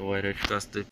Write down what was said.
o ayraçık hastı